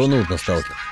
Что нужно, сталкер?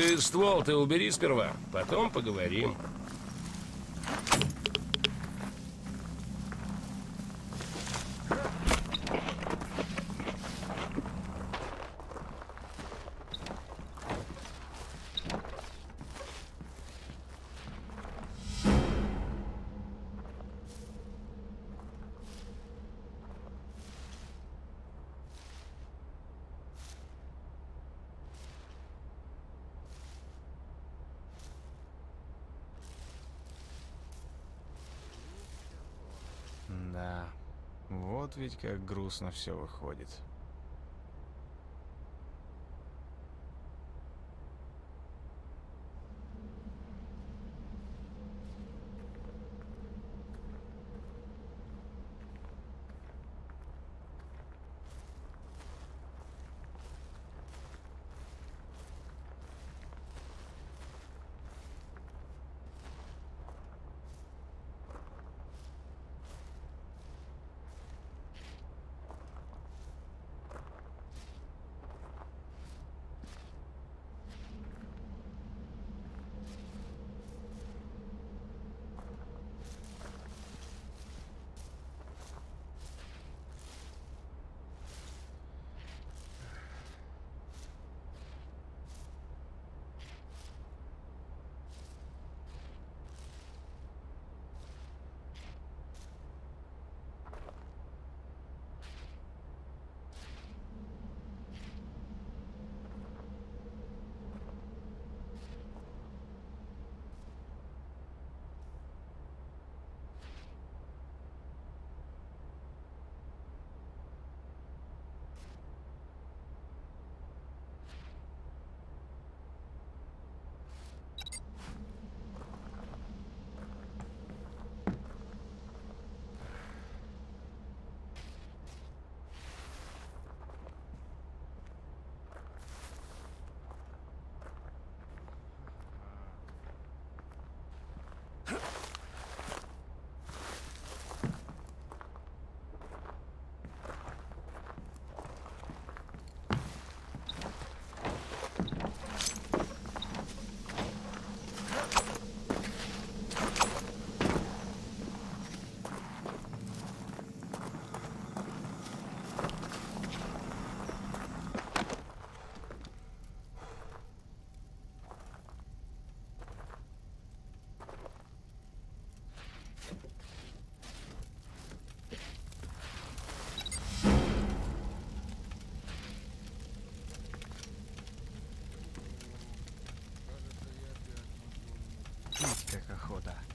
Ты ствол ты убери сперва, потом поговорим. Да, вот ведь как грустно все выходит. Как охота.